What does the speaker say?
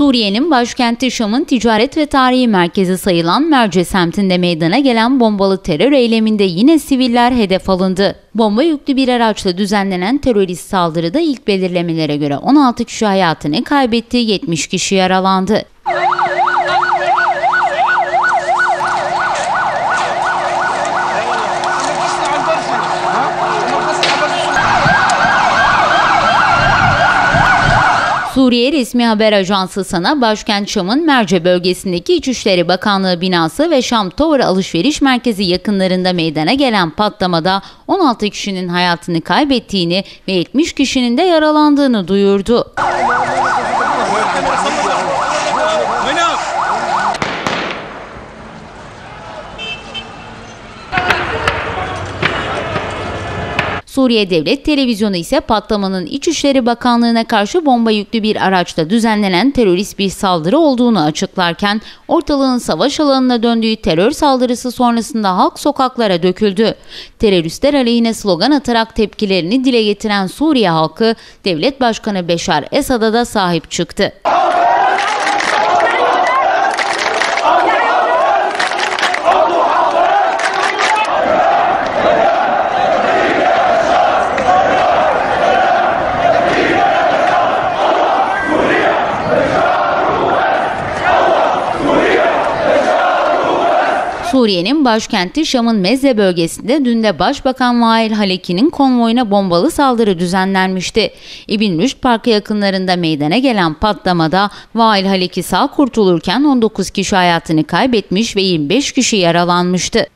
Suriye'nin başkenti Şam'ın ticaret ve tarihi merkezi sayılan Merce semtinde meydana gelen bombalı terör eyleminde yine siviller hedef alındı. Bomba yüklü bir araçla düzenlenen terörist saldırıda ilk belirlemelere göre 16 kişi hayatını kaybetti, 70 kişi yaralandı. Suriye resmi haber ajansı Sana, başkent Şam'ın Merce bölgesindeki İçişleri Bakanlığı binası ve Şam Tower alışveriş merkezi yakınlarında meydana gelen patlamada 16 kişinin hayatını kaybettiğini ve 70 kişinin de yaralandığını duyurdu. Suriye Devlet Televizyonu ise patlamanın İçişleri Bakanlığı'na karşı bomba yüklü bir araçla düzenlenen terörist bir saldırı olduğunu açıklarken ortalığın savaş alanına döndüğü terör saldırısı sonrasında halk sokaklara döküldü. Teröristler aleyhine slogan atarak tepkilerini dile getiren Suriye halkı Devlet Başkanı Beşar Esad'a da sahip çıktı. Suriye'nin başkenti Şam'ın Mezze bölgesinde dün de Başbakan Vail Haleki'nin konvoyuna bombalı saldırı düzenlenmişti. İbn Rüşd Parkı yakınlarında meydana gelen patlamada Vail Haleki sağ kurtulurken 19 kişi hayatını kaybetmiş ve 25 kişi yaralanmıştı.